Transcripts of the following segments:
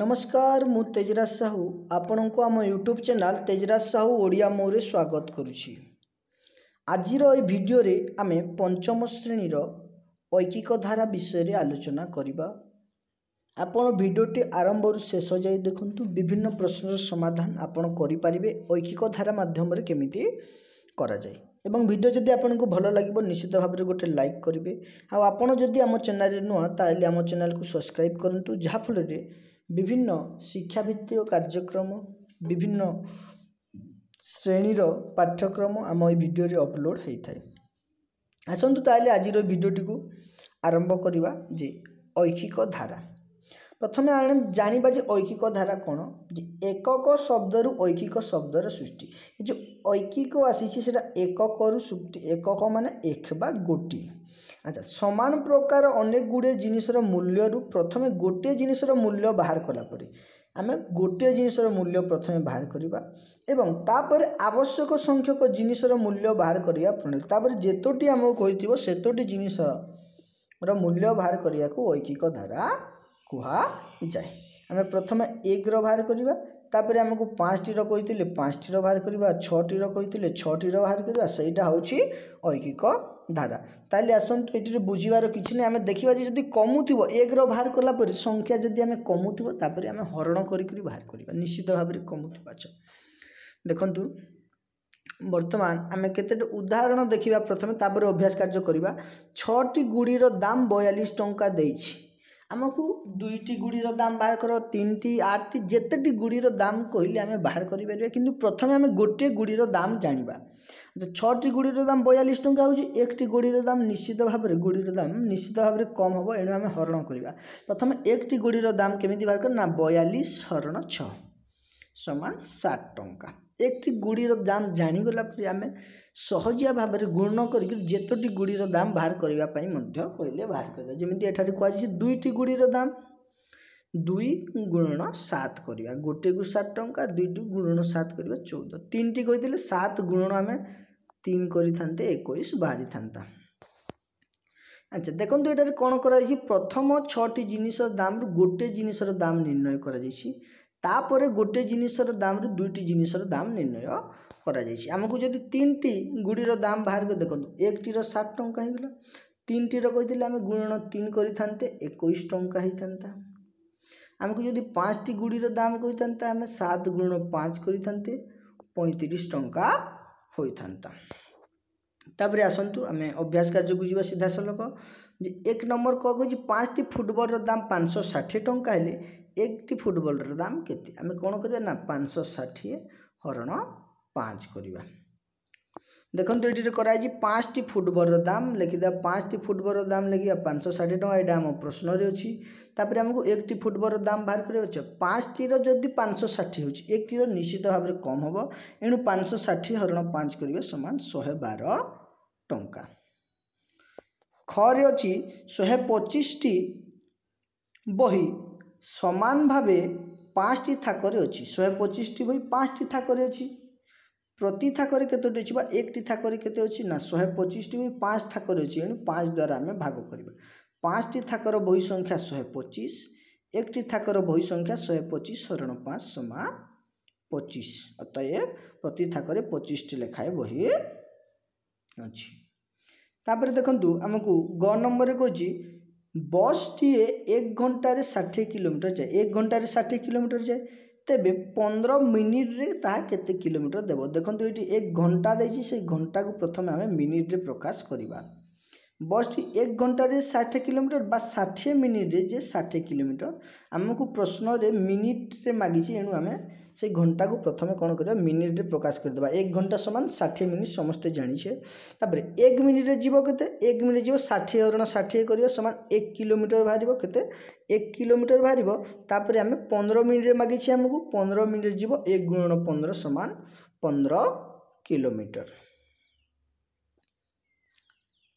ନମସ୍କାର ମୁଁ ତେଜରାଜ ସାହୁ ଆପଣଙ୍କୁ ଆମ ୟୁଟ୍ୟୁବ୍ ଚ୍ୟାନେଲ୍ ତେଜରାଜ ସାହୁ ଓଡ଼ିଆ ମୋରେ ସ୍ୱାଗତ କରୁଛି ଆଜିର ଏହି ଭିଡ଼ିଓରେ ଆମେ ପଞ୍ଚମ ଶ୍ରେଣୀର ଐକିକ ଧାରା ବିଷୟରେ ଆଲୋଚନା କରିବା ଆପଣ ଭିଡ଼ିଓଟି ଆରମ୍ଭରୁ ଶେଷ ଯାଇ ଦେଖନ୍ତୁ ବିଭିନ୍ନ ପ୍ରଶ୍ନର ସମାଧାନ ଆପଣ କରିପାରିବେ ଐକିକ ଧାରା ମାଧ୍ୟମରେ କେମିତି କରାଯାଏ ଏବଂ ଭିଡ଼ିଓ ଯଦି ଆପଣଙ୍କୁ ଭଲ ଲାଗିବ ନିଶ୍ଚିତ ଭାବରେ ଗୋଟେ ଲାଇକ୍ କରିବେ ଆଉ ଆପଣ ଯଦି ଆମ ଚ୍ୟାନେଲରେ ନୁହଁ ତାହେଲେ ଆମ ଚ୍ୟାନେଲକୁ ସବସ୍କ୍ରାଇବ୍ କରନ୍ତୁ ଯାହାଫଳରେ ବିଭିନ୍ନ ଶିକ୍ଷା ଭିତ୍ତିକ କାର୍ଯ୍ୟକ୍ରମ ବିଭିନ୍ନ ଶ୍ରେଣୀର ପାଠ୍ୟକ୍ରମ ଆମ ଏଇ ଭିଡ଼ିଓରେ ଅପଲୋଡ଼୍ ହୋଇଥାଏ ଆସନ୍ତୁ ତାହେଲେ ଆଜିର ଭିଡ଼ିଓଟିକୁ ଆରମ୍ଭ କରିବା ଯେ ଐକିକ ଧାରା ପ୍ରଥମେ ଆମେ ଜାଣିବା ଯେ ଐକିକ ଧାରା କ'ଣ ଯେ ଏକକ ଶବ୍ଦରୁ ଐକିକ ଶବ୍ଦର ସୃଷ୍ଟି ଏ ଯେଉଁ ଐକିକ ଆସିଛି ସେଇଟା ଏକକରୁ ସୃଷ୍ଟି ଏକକ ମାନେ ଏକ ବା ଗୋଟିଏ আচ্ছা সমান প্রকার অনেক ଗୁଡ଼ିଏ ଜିନିଷର ମୂଲ୍ୟରୁ ପ୍ରଥମେ ଗୋଟିଏ ଜିନିଷର ମୂଲ୍ୟ ବାହାର କଲାପରେ ଆମେ ଗୋଟିଏ ଜିନିଷର ମୂଲ୍ୟ ପ୍ରଥମେ ବାହାର କରିବା ଏବଂ ତା'ପରେ ଆବଶ୍ୟକ ସଂଖ୍ୟକ ଜିନିଷର ମୂଲ୍ୟ ବାହାର କରିବା ପ୍ରଣାଳୀ ତା'ପରେ ଯେତୋଟି ଆମକୁ କହିଥିବ ସେତୋଟି ଜିନିଷର ମୂଲ୍ୟ ବାହାର କରିବାକୁ ଐକିକ ଧାରା କୁହାଯାଏ ଆମେ ପ୍ରଥମେ ଏକର ବାହାର କରିବା ତାପରେ ଆମକୁ ପାଞ୍ଚଟିର କହିଥିଲେ ପାଞ୍ଚଟିର ବାହାର କରିବା ଛଅଟିର କହିଥିଲେ ଛଅଟିର ବାହାର କରିବା ସେଇଟା ହେଉଛି ଐକିକ ধারা তাহলে আসন্তু এটির বুঝবার কিছু না আমি দেখা যে যদি কমুব একর বাহার কলাপরে সংখ্যা যদি আমি কমুব তাপরে আমি হরণ করি বাহার করা নিশ্চিত ভাবে কমুব আচ্ছা দেখুন বর্তমান আমি কেতোটি উদাহরণ দেখা প্রথমে তাপরে অভ্যাস কার্য করা ছটি গুড়ির দাম বয়ালিশ টঙ্কা দিয়েছি ଆମକୁ ଦୁଇଟି ଗୁଡ଼ିର ଦାମ ବାହାର କର ତିନିଟି ଆଠଟି ଯେତେଟି ଗୁଡ଼ିର ଦାମ କହିଲେ ଆମେ ବାହାର କରିପାରିବା କିନ୍ତୁ ପ୍ରଥମେ ଆମେ ଗୋଟିଏ ଗୁଡ଼ିର ଦାମ ଜାଣିବା আচ্ছা ছটি গুড়ির দাম বয়াল্লিশ টঙ্কা ହେଉଛି একটি গুড়ির দাম ନିଶ୍ଚିତ ଭାବରେ ଗୁଡ଼ିର ଦାମ ନିଶ୍ଚିତ ଭାବରେ କମ୍ ହେବ ଏଣୁ ଆମେ ହରଣ କରିବା ପ୍ରଥମେ ଏକଟି ଗୁଡ଼ିର ଦାମ କେମିତି ବାହାର କରିବା ନା ବୟାଲିଶ ହରଣ ଛଅ ସମାନ ଷାଟ ଟଙ୍କା ଏକଟି ଗୁଡ଼ିର ଦାମ ଜାଣିଗଲା ପରେ ଆମେ ସହଜିଆ ଭାବରେ ଗୁଣ କରିକି ଯେତୋଟି ଗୁଡ଼ିର ଦାମ ବାହାର କରିବା ପାଇଁ ମଧ୍ୟ କହିଲେ ବାହାର କରିବା ଯେମିତି ଏଠାରେ କୁହାଯାଇଛି ଦୁଇଟି ଗୁଡ଼ିର ଦାମ ଦୁଇ ଗୁଣନ ସାତ କରିବା ଗୋଟିଏକୁ ସାତ ଟଙ୍କା ଦୁଇଟି ଗୁଣନ ସାତ କରିବା ଚଉଦ ତିନିଟି କହିଥିଲେ ସାତ ଗୁଣନ ଆମେ ତିନି କରିଥାନ୍ତେ ଏକୋଇଶ ବାହାରିଥାନ୍ତା ଆଚ୍ଛା ଦେଖନ୍ତୁ ଏଠାରେ କ'ଣ କରାଯାଇଛି ପ୍ରଥମ ଛଅଟି ଜିନିଷ ଦାମରୁ ଗୋଟେ ଜିନିଷର ଦାମ ନିର୍ଣ୍ଣୟ କରାଯାଇଛି ତାପରେ ଗୋଟେ ଜିନିଷର ଦାମରୁ ଦୁଇଟି ଜିନିଷର ଦାମ ନିର୍ଣ୍ଣୟ କରାଯାଇଛି ଆମକୁ ଯଦି ତିନିଟି ଗୁଡ଼ିର ଦାମ ବାହାର କରି ଦେଖନ୍ତୁ ଏକଟିର ଷାଟ ଟଙ୍କା ହେଇଗଲା ତିନିଟିର କହିଥିଲେ ଆମେ ଗୁଣନ ତିନି କରିଥାନ୍ତେ ଏକୋଇଶ ଟଙ୍କା ହେଇଥାନ୍ତା ଆମକୁ ଯଦି ପାଞ୍ଚଟି ଗୁଡ଼ିର ଦାମ କହିଥାନ୍ତେ ଆମେ ସାତ ଗୁଣ ପାଞ୍ଚ କରିଥାନ୍ତେ ପଇଁତିରିଶ ଟଙ୍କା ହୋଇଥାନ୍ତା ତାପରେ ଆସନ୍ତୁ ଆମେ ଅଭ୍ୟାସ କାର୍ଯ୍ୟକୁ ଯିବା ସିଧାସଳଖ ଯେ ଏକ ନମ୍ବର କ'ଣ କହୁଛି ପାଞ୍ଚଟି ଫୁଟବଲ୍ର ଦାମ ପାଞ୍ଚଶହ ଷାଠିଏ ଟଙ୍କା ହେଲେ একটি ফুটবলর দাম কেতে আমি কোণ করা না পাঁচশো ষাঠিয়ে হরণ পাঁচ করা ଦେଖନ୍ତୁ ଏଠିରେ କରାଯାଇଛି ପାଞ୍ଚଟି ଫୁଟବଲ୍ର ଦାମ ଲେଖିଦେବା ପାଞ୍ଚଟି ଫୁଟବଲ୍ର ଦାମ ଲେଖିବା ପାଞ୍ଚଶହ ଷାଠିଏ ଟଙ୍କା ଏଇଟା ଆମ ପ୍ରଶ୍ନରେ ଅଛି ତାପରେ ଆମକୁ ଏକଟି ଫୁଟବଲ୍ର ଦାମ ବାହାର କରିବାକୁ ଅଛି ପାଞ୍ଚଟିର ଯଦି ପାଞ୍ଚଶହ ଷାଠିଏ ହେଉଛି ଏକଟିର ନିଶ୍ଚିତ ଭାବରେ କମ୍ ହେବ ଏଣୁ ପାଞ୍ଚଶହ ଷାଠିଏ ହରଣ ପାଞ୍ଚ କରିବେ ସମାନ ଶହେ ବାର ଟଙ୍କା ଖରେ ଅଛି ଶହେ ପଚିଶଟି ବହି ସମାନ ଭାବେ ପାଞ୍ଚଟି ଥାକରେ ଅଛି ଶହେ ପଚିଶଟି ବହି ପାଞ୍ଚଟି ଥାକରେ ଅଛି প্রতি থাকরে কতটি অছি বা একটি থাকরে কত অছি না শহে পঁচিশটি পাঁচ থাকরে অছি এণু পাঁচ দ্বারা আমি ভাগ করিবা পাঁচটি থাকর বহি সংখ্যা শহে পঁচিশ একটি থাকর বহি সংখ্যা শহে পঁচিশ হরণ পাঁচ সমান পঁচিশ অতএব প্রতি থাকরে পঁচিশটি লেখায় বহি অছি তাপরে দেখন্তু আমাকে গ নম্বরে কইছি বসটিয়ে এক ঘন্টার ষাঠিয়ে কিলোমিটার যায় এক ঘন্টার ষাঠিয়ে কিলোমিটার যায় ତେବେ ପନ୍ଦର ମିନିଟ୍ରେ ତାହା କେତେ କିଲୋମିଟର ଦେବ ଦେଖନ୍ତୁ ଏଇଠି ଏକ ଘଣ୍ଟା ଦେଇଛି ସେଇ ଘଣ୍ଟାକୁ ପ୍ରଥମେ ଆମେ ମିନିଟ୍ରେ ପ୍ରକାଶ କରିବା बस एक घंटे षाठी किलोमीटर बा षाठी मिनिट्रे जे षाठी किलोमीटर आमକୁ ପ୍ରଶ୍ନରେ ମିନିଟ୍ରେ ମାଗିଛି ଏଣୁ ଆମେ ସେ ଘଣ୍ଟାକୁ ପ୍ରଥମେ କ'ଣ କରିବା ମିନିଟ୍ରେ ପ୍ରକାଶ କରିଦେବା ଏକ ଘଣ୍ଟା ସମାନ ଷାଠିଏ ମିନିଟ୍ ସମସ୍ତେ ଜାଣିଛେ ତାପରେ ଏକ ମିନିଟ୍ରେ ଯିବ କେତେ ଏକ ମିନିଟ୍ ଯିବ ଷାଠିଏ ହରଣ ଷାଠିଏ କରିବା ସମାନ ଏକ କିଲୋମିଟର ବାହାରିବ କେତେ ଏକ କିଲୋମିଟର ବାହାରିବ ତାପରେ ଆମେ ପନ୍ଦର ମିନିଟ୍ରେ ମାଗିଛି ଆମକୁ ପନ୍ଦର ମିନିଟ୍ରେ ଯିବ ଏକ ଗୁଣନ ପନ୍ଦର ସମାନ ପନ୍ଦର କିଲୋମିଟର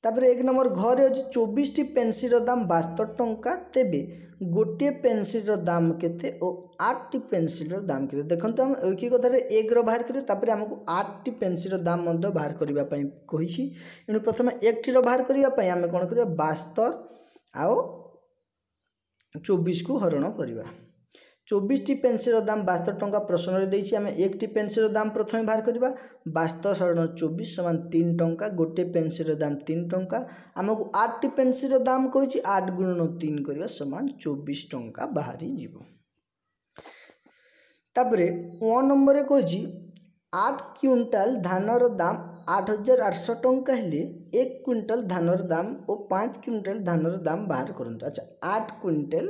ତାପରେ ଏକ ନମ୍ବର ଘରେ ଅଛି ଚବିଶଟି ପେନ୍ସିଲ୍ର ଦାମ ବାସ୍ତର ଟଙ୍କା ତେବେ ଗୋଟିଏ ପେନ୍ସିଲ୍ର ଦାମ କେତେ ଓ ଆଠଟି ପେନ୍ସିଲ୍ର ଦାମ କେତେ ଦେଖନ୍ତୁ ଆମେ ଏକି କଥାରେ ଏକର ବାହାର କରିବା ତାପରେ ଆମକୁ ଆଠଟି ପେନ୍ସିଲ୍ର ଦାମ ମଧ୍ୟ ବାହାର କରିବା ପାଇଁ କହିଛି ଏଣୁ ପ୍ରଥମେ ଏକଟିର ବାହାର କରିବା ପାଇଁ ଆମେ କ'ଣ କରିବା ବାସ୍ତର ଆଉ ଚବିଶକୁ ହରଣ କରିବା চব্বিশটি পেন্সিলর দাম বাস্তব টঙ্কা প্রশ্নরে দিয়েছি আমি একটি পেন্সিলর দাম প্রথমে বাহার করা বাস্তব সরণ চব্বিশ সমান তিন টঙ্কা গোটে পেন্সিলর দাম তিন টঙ্কা আমি আটটি পেন্সিলর দাম কইছি আট গুণ তিন করা সমান চব্বিশ টঙ্কা বাহারি যাব তাপরে ও নম্বরে কইছি আট কুইন্টাল ধানর দাম আট হাজার আটশো টঙ্কা হলে এক কুইন্টাল ধানর দাম ও পাঁচ কুইন্টাল ধানর দাম বাহার করতু আচ্ছা আট কুইন্টাল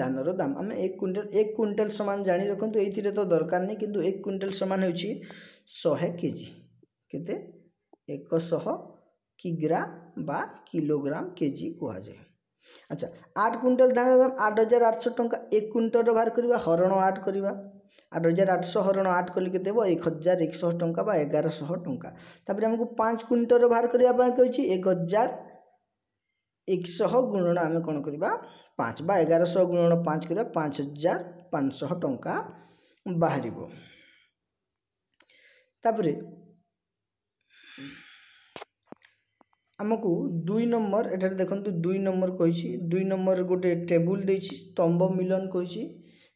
ଧାନର ଦାମ ଆମେ ଏକ କୁଇଣ୍ଟାଲ ଏକ କୁଇଣ୍ଟାଲ ସମାନ ଜାଣି ରଖନ୍ତୁ ଏଇଥିରେ ତ ଦରକାର ନାହିଁ କିନ୍ତୁ ଏକ କୁଇଣ୍ଟାଲ ସମାନ ହେଉଛି ଶହେ କେଜି କେତେ ଏକଶହ କିଗ୍ରା ବା କିଲୋଗ୍ରାମ କେଜି କୁହାଯାଏ ଆଚ୍ଛା ଆଠ କୁଇଣ୍ଟାଲ ଧାନର ଦାମ ଆଠ ହଜାର ଆଠଶହ ଟଙ୍କା ଏକ କୁଇଣ୍ଟାଲର ବାହାର କରିବା ହରଣ ଆଠ କରିବା ଆଠ ହଜାର ଆଠଶହ ହରଣ ଆଠ କଲେ କେତେ ହେବ ଏକ ହଜାର ଏକଶହ ଟଙ୍କା ବା ଏଗାରଶହ ଟଙ୍କା ତାପରେ ଆମକୁ ପାଞ୍ଚ କୁଇଣ୍ଟାଲର ବାହାର କରିବା ପାଇଁ କହିଛି ଏକ ହଜାର ଏକଶହ ଗୁଣନ ଆମେ କ'ଣ କରିବା ପାଞ୍ଚ ବା ଏଗାରଶହ ଗୁଣନ ପାଞ୍ଚ କରିବା ପାଞ୍ଚ ହଜାର ପାଞ୍ଚଶହ ଟଙ୍କା ବାହାରିବ ତାପରେ ଆମକୁ ଦୁଇ ନମ୍ବର ଏଠାରେ ଦେଖନ୍ତୁ ଦୁଇ ନମ୍ବର କହିଛି ଦୁଇ ନମ୍ବର ଗୋଟେ ଟେବୁଲ୍ ଦେଇଛି ସ୍ତମ୍ଭ ମିଲନ କହିଛି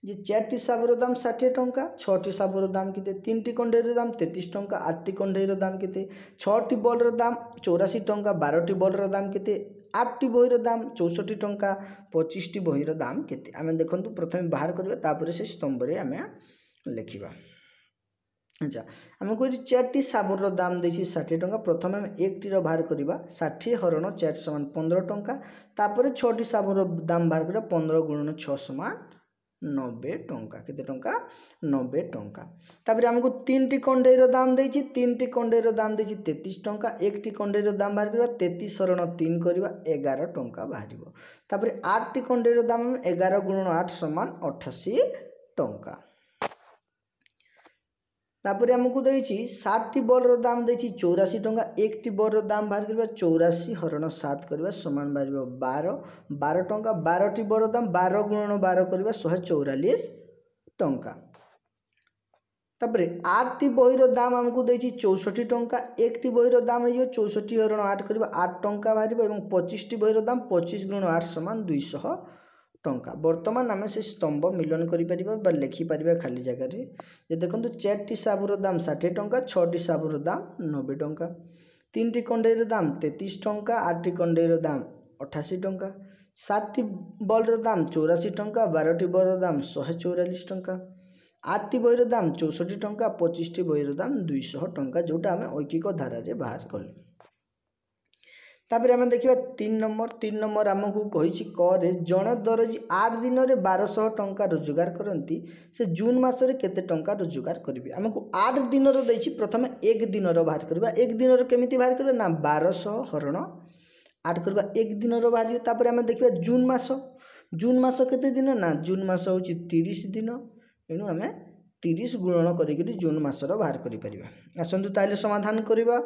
যে চারটি সাবের দাম ষাঠিয়ে টঙ্কা ছটি সাবর দাম কেতে তিনটি কণ্ঠের দাম তেত্রিশ টঙ্কা আটটি কণ্ঠের দাম কেতে ছটি বলর দাম চৌরাশি টঙ্কা বারোটি বলর দাম কেতে আটটি বইর দাম চৌষটি টঙ্কা পঁচিশটি বইর দাম কেতে আমি দেখুন প্রথমে বাহার করা তাপরে সে স্তম্ভরে আমি লেখিবা আচ্ছা আমি কইছি চারটি সাবুর দাম দিয়েছি ষাঠিয়ে টঙ্কা প্রথমে আমি একটির বাহার করা ষাঠিয়ে হরণ চার সমান পনেরো টঙ্কা তাপরে ছটি সাবুর দাম বাহার করা পনেরো গুণন ছ সমান নব্বই টঙ্কা কেতে টঙ্কা নব্বই টঙ্কা তাপরে আমি তিনটি কণ্ডেইর দাম দিয়েছি তিনটি কণ্ডেইর দাম দিয়েছি তেত্রিশ টঙ্কা একটি কণ্ডেইর দাম বাহার করা তেত্রিশ সরণ তিন করা এগার টঙ্কা বাহার তাপরে আটটি কণ্ডেইর দাম এগার গুণ আট সমান অঠাশি টঙ্কা ତାପରେ ଆମକୁ ଦେଇଛି ସାତଟି ବଲ୍ର ଦାମ ଦେଇଛି ଚଉରାଶୀ ଟଙ୍କା ଏକଟି ବଲ୍ର ଦାମ ବାହାର କରିବା ଚଉରାଶୀ ହରଣ ସାତ କରିବା ସମାନ ବାହାରିବ ବାର ବାର ଟଙ୍କା ବାରଟି ବଲ୍ର ଦାମ ବାର ଗୁଣନ ବାର କରିବା ଶହେ ଚଉରାଳିଶ ଟଙ୍କା ତାପରେ ଆଠଟି ବହିର ଦାମ ଆମକୁ ଦେଇଛି ଚଉଷଠି ଟଙ୍କା ଏକଟି ବହିର ଦାମ ହେଇଯିବ ଚଉଷଠି ହରଣ ଆଠ କରିବା ଆଠ ଟଙ୍କା ବାହାରିବ ଏବଂ ପଚିଶଟି ବହିର ଦାମ ପଚିଶ ଗୁଣ ଆଠ ସମାନ ଦୁଇଶହ ଟଙ୍କା ବର୍ତ୍ତମାନ ଆମେ ସେ ସ୍ତମ୍ଭ ମିଳନ କରିପାରିବା ବା ଲେଖିପାରିବା ଖାଲି ଜାଗାରେ ଯେ ଦେଖନ୍ତୁ ଚାରିଟି ସାବୁର ଦାମ ଷାଠିଏ ଟଙ୍କା ଛଅଟି ସାବୁର ଦାମ ନବେ ଟଙ୍କା ତିନିଟି କଣ୍ଢେଇର ଦାମ ତେତିଶ ଟଙ୍କା ଆଠଟି କଣ୍ଢେଇର ଦାମ ଅଠାଅଶୀ ଟଙ୍କା ସାତଟି ବଲ୍ର ଦାମ ଚଉରାଶୀ ଟଙ୍କା ବାରଟି ବଲ୍ର ଦାମ ଶହେ ଚଉରାଳିଶ ଟଙ୍କା ଆଠଟି ବହିର ଦାମ ଚଉଷଠି ଟଙ୍କା ପଚିଶଟି ବହିର ଦାମ ଦୁଇଶହ ଟଙ୍କା ଯେଉଁଟା ଆମେ ଐକିକ ଧାରାରେ ବାହାର କଲୁ ତାପରେ ଆମେ ଦେଖିବା ତିନି ନମ୍ବର ତିନି ନମ୍ବର ଆମକୁ କହିଛି କରେ ଜଣେ ଦରଜୀ ଆଠ ଦିନରେ ବାରଶହ ଟଙ୍କା ରୋଜଗାର କରନ୍ତି ସେ ଜୁନ୍ ମାସରେ କେତେ ଟଙ୍କା ରୋଜଗାର କରିବେ ଆମକୁ ଆଠ ଦିନର ଦେଇଛି ପ୍ରଥମେ ଏକ ଦିନର ବାହାର କରିବା ଏକ ଦିନର କେମିତି ବାହାର କରିବା ନା ବାରଶହ ହରଣ ଆଡ଼୍ କରିବା ଏକ ଦିନର ବାହାରିବ ତାପରେ ଆମେ ଦେଖିବା ଜୁନ୍ ମାସ ଜୁନ୍ ମାସ କେତେ ଦିନ ନା ଜୁନ୍ ମାସ ହେଉଛି ତିରିଶ ଦିନ ଏଣୁ ଆମେ ତିରିଶ ଗୁଣନ କରିକିରି ଜୁନ୍ ମାସର ବାହାର କରିପାରିବା ଆସନ୍ତୁ ତାହେଲେ ସମାଧାନ କରିବା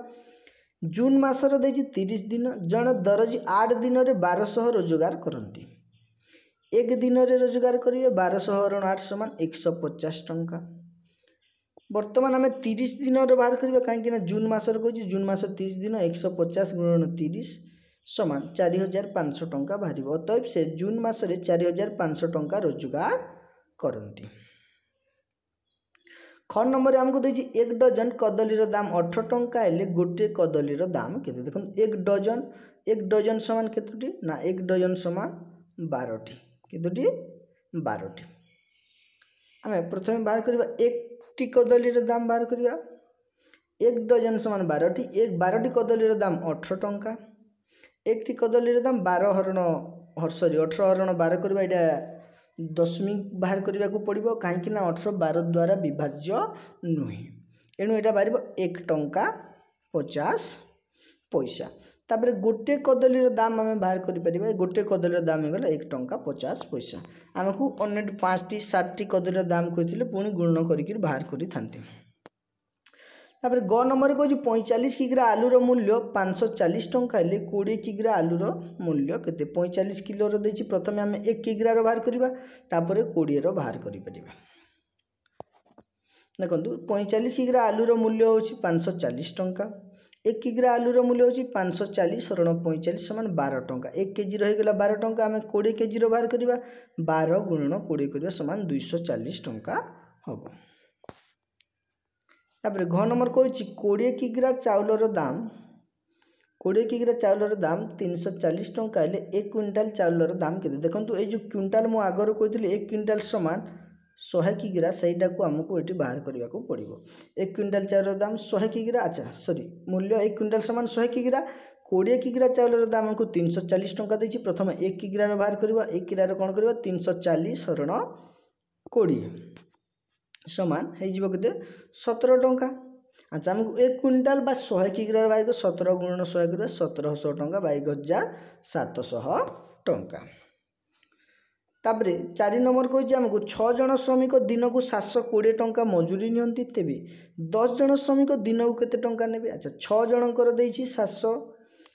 ଜୁନ୍ ମାସର ଦେଇଛି ତିରିଶ ଦିନ ଜଣେ ଦରଜି ଆଠ ଦିନରେ ବାରଶହ ରୋଜଗାର କରନ୍ତି ଏକ ଦିନରେ ରୋଜଗାର କରିବେ ବାରଶହ ଅରଣ ଆଠ ସମାନ ଏକଶହ ପଚାଶ ଟଙ୍କା ବର୍ତ୍ତମାନ ଆମେ ତିରିଶ ଦିନରେ ବାହାର କରିବା କାହିଁକିନା ଜୁନ୍ ମାସରେ କହୁଛି ଜୁନ୍ ମାସ ତିରିଶ ଦିନ ଏକଶହ ପଚାଶ ଗୁଣନ ତିରିଶ ସମାନ ଚାରି ହଜାର ପାଞ୍ଚଶହ ଟଙ୍କା ବାହାରିବ ଅତଏବ ସେ ଜୁନ୍ ମାସରେ ଚାରି ହଜାର ପାଞ୍ଚଶହ ଟଙ୍କା ରୋଜଗାର କରନ୍ତି খ নম্বরে আমাকে দিয়েছি এক ডজন কদলীর দাম অঠর টঙ্কা হলে গোটিয়ে কদলীর দাম কেতে দেখুন এক ডজন এক ডজন সমান কতটি না এক ডজন সমান বারোটি কতটি বারোটি আমি প্রথমে বার করা একটি কদলীর দাম বার করা এক ডজন সমান বারোটি এক বারোটি কদলীর দাম অঠর টঙ্কা একটি কদলীর দাম বারো হরণ সরি অঠর হরণ বার করা এটা দশমিক ବାହାର କରିବାକୁ ପଡ଼ିବ କାହିଁକିନା ଅଠରଶହ ବାର ଦ୍ୱାରା ବିଭାଜ୍ୟ ନୁହେଁ ଏଣୁ ଏଇଟା ବାହାରିବ ଏକ ଟଙ୍କା ପଚାଶ ପଇସା ତାପରେ ଗୋଟିଏ କଦଳୀର ଦାମ ଆମେ ବାହାର କରିପାରିବା ଗୋଟିଏ କଦଳୀର ଦାମ ହେଇଗଲା ଏକ ଟଙ୍କା ପଚାଶ ପଇସା ଆମକୁ ଅନ୍ୟ ପାଞ୍ଚଟି ସାତଟି କଦଳୀର ଦାମ କହିଥିଲେ ପୁଣି ଗୁଣନ କରିକି ବାହାର କରିଥାନ୍ତି ତାପରେ ଗ ନମ୍ବରରେ କହୁଛି ପଇଁଚାଳିଶ କିଗ୍ରା ଆଲୁର ମୂଲ୍ୟ ପାଞ୍ଚଶହ ଚାଳିଶ ଟଙ୍କା ହେଲେ କୋଡ଼ିଏ କିଗ୍ରା ଆଲୁର ମୂଲ୍ୟ କେତେ ପଇଁଚାଳିଶ କିଲୋର ଦେଇଛି ପ୍ରଥମେ ଆମେ ଏକ କିଗ୍ରାର ବାହାର କରିବା ତାପରେ କୋଡ଼ିଏର ବାହାର କରିପାରିବା ଦେଖନ୍ତୁ ପଇଁଚାଳିଶ କିଗ୍ରା ଆଲୁର ମୂଲ୍ୟ ହେଉଛି ପାଞ୍ଚଶହ ଚାଳିଶ ଟଙ୍କା ଏକ କିଗ୍ରା ଆଲୁର ମୂଲ୍ୟ ହେଉଛି ପାଞ୍ଚଶହ ଚାଳିଶ ଋଣ ପଇଁଚାଳିଶ ସମାନ ବାର ଟଙ୍କା ଏକ କେଜିର ହୋଇଗଲା ବାର ଟଙ୍କା ଆମେ କୋଡ଼ିଏ କେଜିର ବାହାର କରିବା ବାର ଗୁଣନ କୋଡ଼ିଏ କରିବା ସମାନ ଦୁଇଶହ ଚାଳିଶ ଟଙ୍କା ହେବ ତାପରେ ଘ ନମ୍ବର କହୁଛି କୋଡ଼ିଏ କିଗ୍ରା ଚାଉଳର ଦାମ କୋଡ଼ିଏ କିଗ୍ରା ଚାଉଳର ଦାମ ତିନିଶହ ଚାଳିଶ ଟଙ୍କା ହେଲେ ଏକ କ୍ୱିଣ୍ଟାଲ ଚାଉଳର ଦାମ କେତେ ଦେଖନ୍ତୁ ଏଇ ଯେଉଁ କ୍ୱିଣ୍ଟାଲ ମୁଁ ଆଗରୁ କହିଥିଲି ଏକ କ୍ୱିଣ୍ଟାଲ ସମାନ ଶହେ କିଗ୍ରା ସେଇଟାକୁ ଆମକୁ ଏଠି ବାହାର କରିବାକୁ ପଡ଼ିବ ଏକ କ୍ୱିଣ୍ଟାଲ ଚାଉଳର ଦାମ ଶହେ କିଗ୍ରା ଆଚ୍ଛା ସରି ମୂଲ୍ୟ ଏକ କ୍ୱିଣ୍ଟାଲ ସମାନ ଶହେ କିଗ୍ରା କୋଡ଼ିଏ କିଗ୍ରା ଚାଉଳର ଦାମ ଆମକୁ ତିନିଶହ ଚାଳିଶ ଟଙ୍କା ଦେଇଛି ପ୍ରଥମେ ଏକ କିଗ୍ରାର ବାହାର କରିବା ଏକ କିଗ୍ରାର କ'ଣ କରିବା ତିନିଶହ ଚାଳିଶ ହରଣ କୋଡ଼ିଏ সমান হয়ে কেতে সতের টঙ্কা আচ্ছা আমি এক কুইন্টাল বা শহে কিগ্রার বাইক সতের গুণন শহে কিগ্রা সতেরশহ টঙ্কা বা এক হাজার সাতশহ টঙ্কা তাপরে চারি নম্বর কইছে আমি ছজন শ্রমিক দিনকু সাতশো কোড়িয়ে টঙ্কা মজুরি নিহতি তেবে দশ জন শ্রমিক দিনকু কেতে টঙ্কা নেবে আচ্ছা ছজনকর দিয়েছি সাতশো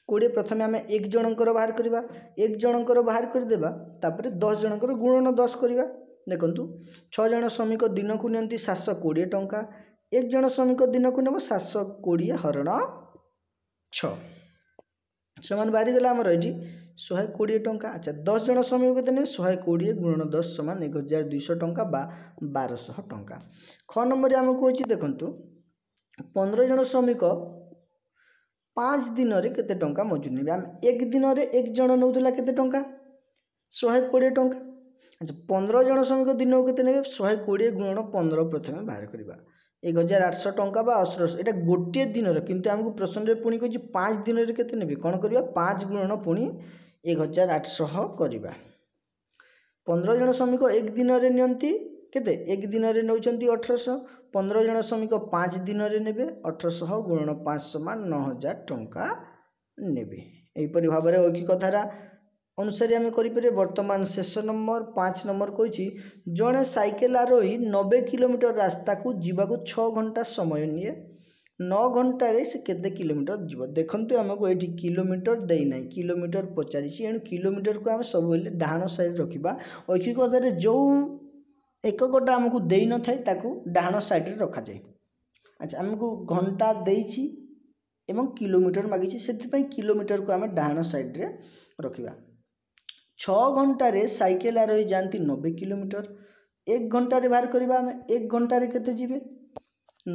কোড়িয়ে প্রথমে আমি এক জনকর বাহার করা এক জনকর বাহার করেদেবা তাপরে দশ জনকর গুণন দশ করা দেখুন ছজন শ্রমিক দিনক নিয়ন্তি সাতশো কোড়িয়ে টঙ্কা এক জন শ্রমিক দিনক নেব সাতশো কোড়িয়ে হরণ ছ সমান বাহারিগলা আমার এটি ଶହେ କୋଡ଼ିଏ ଟଙ୍କା ଆଚ୍ଛା ଦଶ ଜଣ ଶ୍ରମିକକୁ ଦେଲେ ଶହେ କୋଡ଼ିଏ ଗୁଣନ ଦଶ ସମାନ ଏକ ହଜାର ଦୁଇଶହ ଟଙ୍କା ବା ବାରଶହ ଟଙ୍କା ଖ ନମ୍ବରରେ ଆମକୁ ହେଉଛି ଦେଖନ୍ତୁ ପନ୍ଦର ଜଣ ଶ୍ରମିକ পাঁচ দিনরে কেতে টঙ্কা ମଜୁରୀ ନେବେ ଆମେ ଏକ ଦିନରେ ଏକ ଜଣ ନେଉଥିଲା କେତେ ଟଙ୍କା ଶହେ କୋଡ଼ିଏ ଟଙ୍କା ଆଚ୍ଛା ପନ୍ଦର ଜଣ ଶ୍ରମିକ ଦିନକୁ କେତେ ନେବେ ଶହେ କୋଡ଼ିଏ ଗୁଣନ ପନ୍ଦର ପ୍ରଥମେ ବାହାର କରିବା ଏକ ହଜାର ଆଠଶହ ଟଙ୍କା ବା ଅଠରଶହ ଏଇଟା ଗୋଟିଏ ଦିନର କିନ୍ତୁ ଆମକୁ ପ୍ରଶ୍ନରେ ପୁଣି କହିଛି ପାଞ୍ଚ ଦିନରେ କେତେ ନେବେ କ'ଣ କରିବା ପାଞ୍ଚ ଗୁଣନ ପୁଣି ଏକ ହଜାର ଆଠଶହ କରିବା ପନ୍ଦର ଜଣ ଶ୍ରମିକ ଏକ ଦିନରେ ନିଅନ୍ତି କେତେ ଏକ ଦିନରେ ନେଉଛନ୍ତି ଅଠରଶହ ପନ୍ଦର ଜଣ ଶ୍ରମିକ ପାଞ୍ଚ ଦିନରେ ନେବେ ଅଠରଶହ ଗୁଣନ ପାଞ୍ଚ ସମାନ ନଅ ହଜାର ଟଙ୍କା ନେବେ ଏହିପରି ଭାବରେ ଐକିକ ଧାରା ଅନୁସାରେ ଆମେ କରିପାରିବା ବର୍ତ୍ତମାନ ଶେଷ ନମ୍ବର ପାଞ୍ଚ ନମ୍ବର କହିଛି ଜଣେ ସାଇକେଲ ଆରୋହୀ ନବେ କିଲୋମିଟର ରାସ୍ତାକୁ ଯିବାକୁ ଛଅ ଘଣ୍ଟା ସମୟ ନିଏ ନଅ ଘଣ୍ଟାରେ ସେ କେତେ କିଲୋମିଟର ଯିବ ଦେଖନ୍ତୁ ଆମକୁ ଏଠି କିଲୋମିଟର ଦେଇନାହିଁ କିଲୋମିଟର ପଚାରିଛି ଏଣୁ କିଲୋମିଟରକୁ ଆମେ ସବୁବେଳେ ଡାହାଣ ସାଇଡ଼୍ ରଖିବା ଐକିକ ଧାରାରେ ଯେଉଁ এককটা আমাকে দেই নথাই তাকে ডাহাণ সাইডে রখা যায় আচ্ছা আমাকে ঘন্টা দেইছি এবং কিলোমিটর মাগিছি সেপাই কিলোমিটরকে আমি ডাহাণ সাইড্রে রখা ছ ঘন্টার সাইকেল আরোহী যাতে নবে কিলোমিটর এক ঘন্টার বাহার করা আমি এক ঘন্টার কেতে যাবে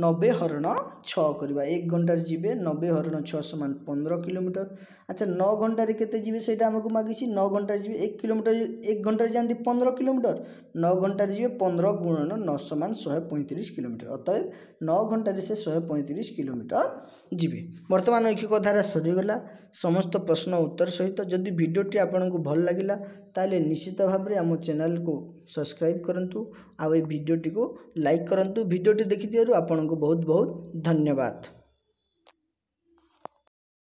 নবে হরণ ছ করা এক ঘণ্টার যাবে নবে হরণ ছ সমান পনেরো কিলোমিটর আচ্ছা ন ঘণ্টার কেতে যাবে সেটা আমাকে মাগিছি ন ঘণ্টার যাবে এক কিলোমিটর এক ঘণ্টার যাতে পনেরো কিলোমিটর ন ঘণ্টার যাবে পনেরো গুণন ন সমান শহে পঁয়ত্রিশ কিলোমিটর অতএব ন ঘণ্টার সে শহে পঁয়ত্রিশ কিলোমিটর जी बर्तमान ऐक कथा सरीगला समस्त प्रश्न उत्तर सहित जदि भिडी आपंक भल लागिला तेल निश्चित भाव आम चेल को सब्सक्राइब करूँ आई भिडटी को लाइक करूँ भिडटी देखिथ्वर आपन को बहुत बहुत धन्यवाद